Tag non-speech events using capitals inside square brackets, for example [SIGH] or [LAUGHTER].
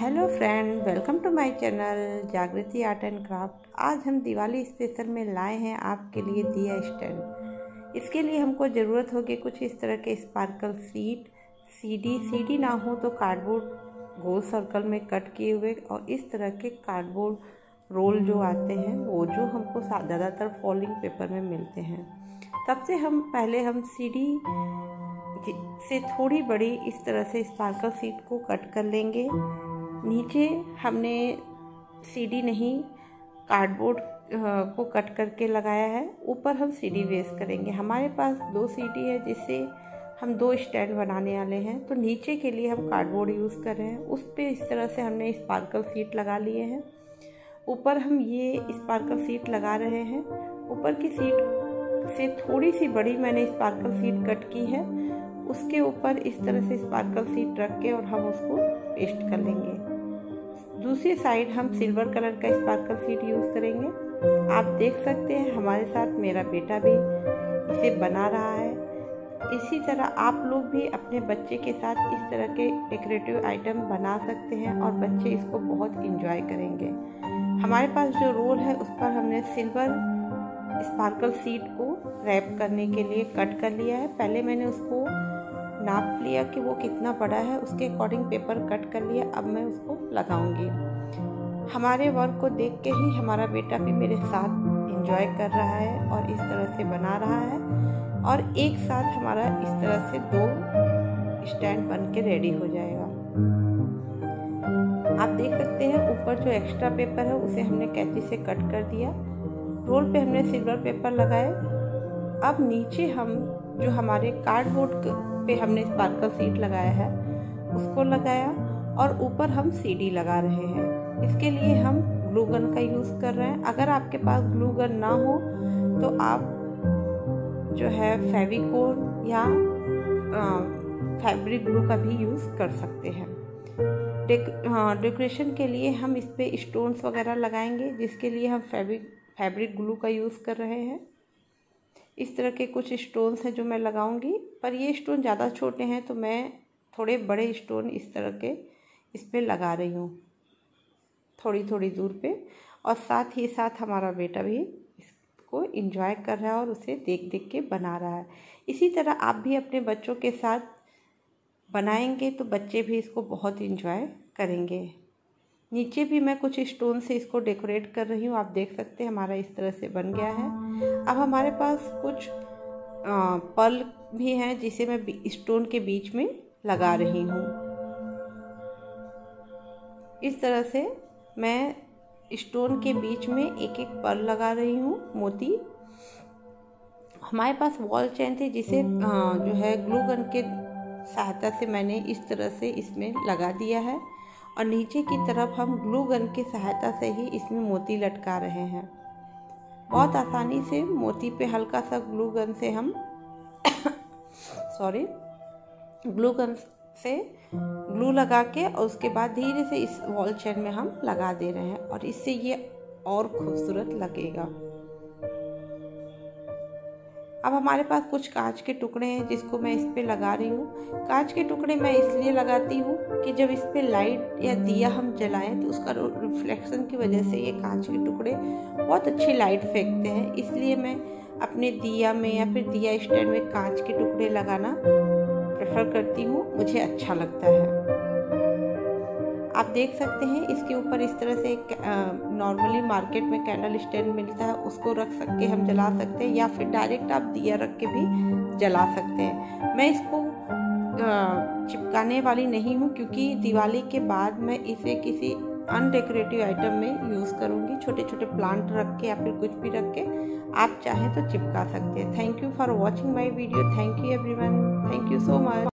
Hello friend, welcome to my channel Jagriti art and craft. आज हम Diwali special में लाए हैं आपके लिए दिया स्टैंड। इसके लिए हमको ज़रूरत होगी कुछ इस तरह के स्पार्कल सीट सीडी सीडी ना हो तो कार्डबोर्ड गोल सर्कल में कट किए हुए और इस तरह के कार्डबोर्ड रोल जो आते हैं, वो जो हमको ज़्यादातर फॉलिंग पेपर में मिलते हैं। तब से हम, पहले हम सीडी से थोड़ी बड़ी इस तरह से स्पार्कल सीट को कट कर लेंगे। नीचे हमने सीडी नहीं कार्डबोर्ड को कट करके लगाया है। ऊपर हम सीडी वेस्ट करेंगे। हमारे पास दो सीडी है जिससे हम दो स्टैंड बनाने वाले हैं। तो नीचे के लिए हम कार्डबोर्ड यूज़ कर रहे हैं। उस पर इस तरह से हमने स्पार्कल सीट लगा लिए हैं। ऊपर हम ये स्पार्कल सीट लगा रहे हैं। ऊपर की सीट से थोड़ी सी बड़ी मैंने स्पार्कल सीट कट की है। उसके ऊपर इस तरह से स्पार्कल सीट रख के और हम उसको पेस्ट कर लेंगे। दूसरी साइड हम सिल्वर कलर का स्पार्कल सीट यूज़ करेंगे। आप देख सकते हैं, हमारे साथ मेरा बेटा भी इसे बना रहा है। इसी तरह आप लोग भी अपने बच्चे के साथ इस तरह के डेकोरेटिव आइटम बना सकते हैं और बच्चे इसको बहुत इंजॉय करेंगे। हमारे पास जो रोल है, उस पर हमने सिल्वर स्पार्कल सीट को रैप करने के लिए कट कर लिया है। पहले मैंने उसको नाप लिया कि वो कितना बड़ा है, उसके अकॉर्डिंग पेपर कट कर लिया अब मैं उसको लगाऊँगी। हमारे वर्क को देख के ही हमारा बेटा भी मेरे साथ इंजॉय कर रहा है और इस तरह से बना रहा है और एक साथ हमारा इस तरह से दो स्टैंड बन के रेडी हो जाएगा। आप देख सकते हैं, ऊपर जो एक्स्ट्रा पेपर है, उसे हमने कैंची से कट कर दिया। रोल पे हमने सिल्वर पेपर लगाए। अब नीचे हम जो हमारे कार्डबोर्ड पे हमने स्पार्कल सीट लगाया है, उसको लगाया और ऊपर हम सीडी लगा रहे हैं। इसके लिए हम ग्लू गन का यूज़ कर रहे हैं। अगर आपके पास ग्लू गन ना हो तो आप जो है फेविकोल या फैब्रिक ग्लू का भी यूज़ कर सकते हैं। डेक डेकोरेशन के लिए हम इस पर स्टोन्स वगैरह लगाएँगे, जिसके लिए हम फैब्रिक फैब्रिक ग्लू का यूज़ कर रहे हैं। इस तरह के कुछ स्टोन्स हैं जो मैं लगाऊँगी। पर ये स्टोन ज़्यादा छोटे हैं तो मैं थोड़े बड़े स्टोन इस तरह के इस पर लगा रही हूँ। थोड़ी थोड़ी दूर पे। और साथ ही साथ हमारा बेटा भी इसको इंजॉय कर रहा है और उसे देख देख के बना रहा है। इसी तरह आप भी अपने बच्चों के साथ बनाएँगे तो बच्चे भी इसको बहुत इंजॉय करेंगे। नीचे भी मैं कुछ स्टोन से इसको डेकोरेट कर रही हूँ। आप देख सकते हैं, हमारा इस तरह से बन गया है। अब हमारे पास कुछ पल भी हैं जिसे मैं स्टोन के बीच में लगा रही हूँ। इस तरह से मैं स्टोन के बीच में एक एक पर्ल लगा रही हूँ, मोती। हमारे पास वॉल चैन थी जिसे जो है ग्लू गन के सहायता से मैंने इस तरह से इसमें लगा दिया है। और नीचे की तरफ़ हम ग्लू गन की सहायता से ही इसमें मोती लटका रहे हैं। बहुत आसानी से मोती पे हल्का सा ग्लू गन से हम [COUGHS] सॉरी, ग्लू गन से ग्लू लगा के और उसके बाद धीरे से इस वॉल चेन में हम लगा दे रहे हैं और इससे ये और खूबसूरत लगेगा। अब हमारे पास कुछ कांच के टुकड़े हैं जिसको मैं इस पर लगा रही हूँ। कांच के टुकड़े मैं इसलिए लगाती हूँ कि जब इस पर लाइट या दिया हम जलाएँ तो उसका रिफ्लेक्शन की वजह से ये कांच के टुकड़े बहुत अच्छी लाइट फेंकते हैं। इसलिए मैं अपने दिया में या फिर दिया स्टैंड में कांच के टुकड़े लगाना प्रेफर करती हूँ। मुझे अच्छा लगता है। आप देख सकते हैं, इसके ऊपर इस तरह से नॉर्मली मार्केट में कैंडल स्टैंड मिलता है, उसको रख सके हम जला सकते हैं, या फिर डायरेक्ट आप दिया रख के भी जला सकते हैं। मैं इसको चिपकाने वाली नहीं हूँ, क्योंकि दिवाली के बाद मैं इसे किसी अनडेकोरेटिव आइटम में यूज़ करूँगी छोटे छोटे प्लांट रख के या फिर कुछ भी रख के, आप चाहें तो चिपका सकते हैं। Thank you for watching my video thank you everyone thank you so much